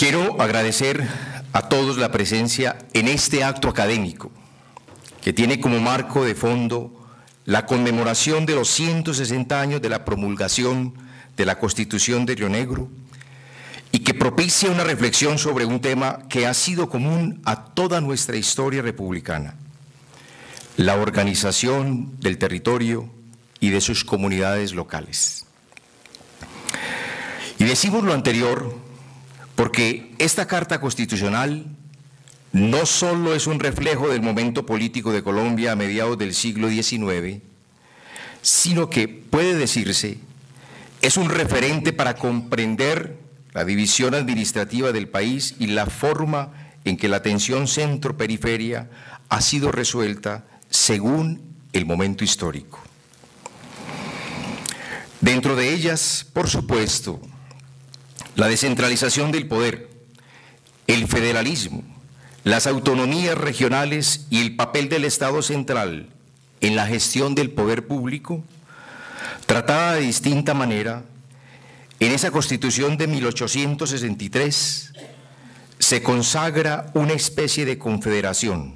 Quiero agradecer a todos la presencia en este acto académico, que tiene como marco de fondo la conmemoración de los 160 años de la promulgación de la Constitución de Río Negro y que propicia una reflexión sobre un tema que ha sido común a toda nuestra historia republicana, la organización del territorio y de sus comunidades locales. Y decimos lo anterior porque esta Carta Constitucional no solo es un reflejo del momento político de Colombia a mediados del siglo XIX, sino que puede decirse es un referente para comprender la división administrativa del país y la forma en que la tensión centro-periferia ha sido resuelta según el momento histórico. Dentro de ellas, por supuesto, la descentralización del poder, el federalismo, las autonomías regionales y el papel del Estado central en la gestión del poder público, tratada de distinta manera, en esa constitución de 1863 se consagra una especie de confederación,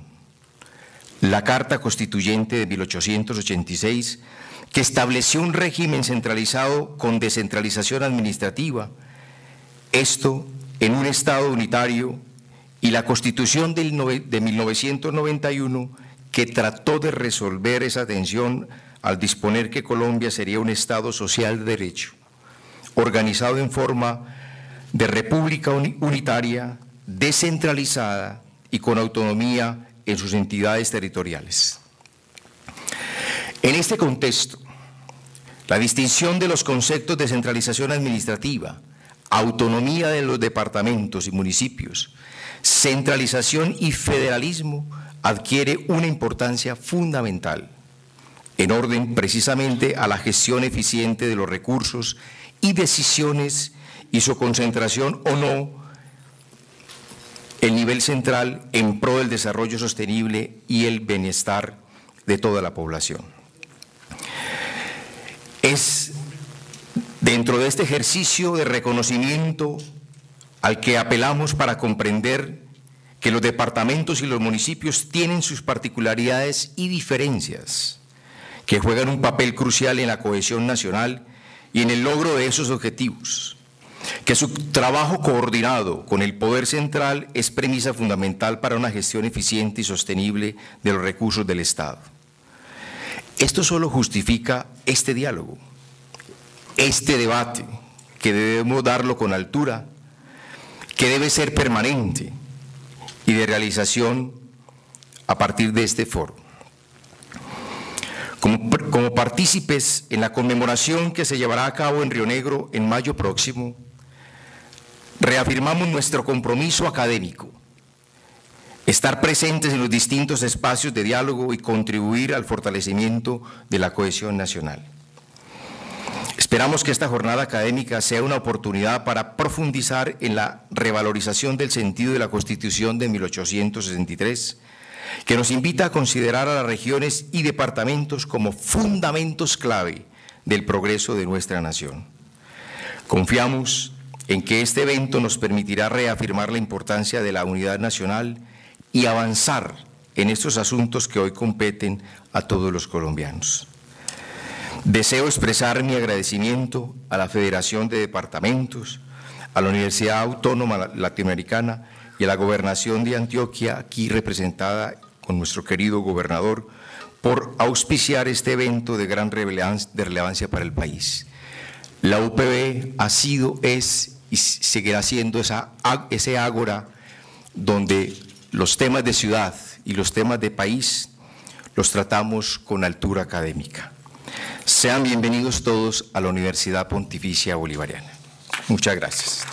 la Carta Constituyente de 1886, que estableció un régimen centralizado con descentralización administrativa, esto en un Estado unitario y la Constitución de 1991 que trató de resolver esa tensión al disponer que Colombia sería un Estado social de derecho, organizado en forma de república unitaria, descentralizada y con autonomía en sus entidades territoriales. En este contexto, la distinción de los conceptos de centralización administrativa, autonomía de los departamentos y municipios, centralización y federalismo adquiere una importancia fundamental en orden precisamente a la gestión eficiente de los recursos y decisiones y su concentración o no el nivel central en pro del desarrollo sostenible y el bienestar de toda la población. Es Dentro de este ejercicio de reconocimiento al que apelamos para comprender que los departamentos y los municipios tienen sus particularidades y diferencias, que juegan un papel crucial en la cohesión nacional y en el logro de esos objetivos, que su trabajo coordinado con el poder central es premisa fundamental para una gestión eficiente y sostenible de los recursos del Estado. Esto solo justifica este diálogo este debate, que debemos darlo con altura, que debe ser permanente y de realización a partir de este foro. Como, como, partícipes en la conmemoración que se llevará a cabo en Río Negro en mayo próximo, reafirmamos nuestro compromiso académico, estar presentes en los distintos espacios de diálogo y contribuir al fortalecimiento de la cohesión nacional. Esperamos que esta jornada académica sea una oportunidad para profundizar en la revalorización del sentido de la Constitución de 1863, que nos invita a considerar a las regiones y departamentos como fundamentos clave del progreso de nuestra nación. Confiamos en que este evento nos permitirá reafirmar la importancia de la unidad nacional y avanzar en estos asuntos que hoy competen a todos los colombianos. Deseo expresar mi agradecimiento a la Federación de Departamentos, a la Universidad Autónoma Latinoamericana y a la Gobernación de Antioquia, aquí representada con nuestro querido gobernador, por auspiciar este evento de gran relevancia para el país. La UPB ha sido, es y seguirá siendo esa, ese ágora donde los temas de ciudad y los temas de país los tratamos con altura académica. Sean bienvenidos todos a la Universidad Pontificia Bolivariana. Muchas gracias.